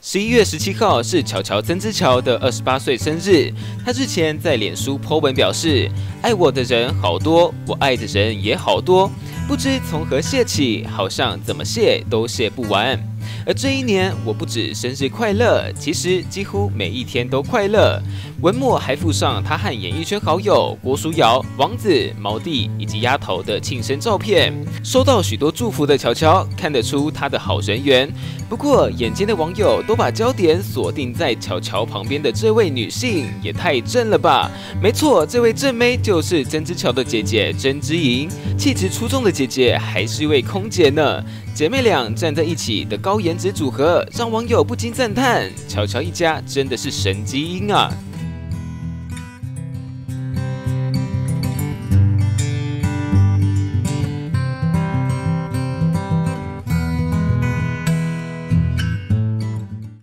十一月十七号是乔乔曾之乔的二十八岁生日。他日前在脸书 po 文表示：“爱我的人好多，我爱的人也好多，不知从何谢起，好像怎么谢都谢不完。”而这一年，我不止生日快乐，其实几乎每一天都快乐。文末还附上他和演艺圈好友郭书瑶、王子、毛弟以及丫头的庆生照片。收到许多祝福的乔乔，看得出他的好人缘。不过，眼尖的网友都把焦点锁定在乔乔旁边的这位女性，也太正了吧？没错，这位正妹就是曾之乔的姐姐曾之莹，气质出众的姐姐，还是一位空姐呢。姐妹俩站在一起的高颜值组合，让网友不禁赞叹：乔乔一家真的是神基因啊！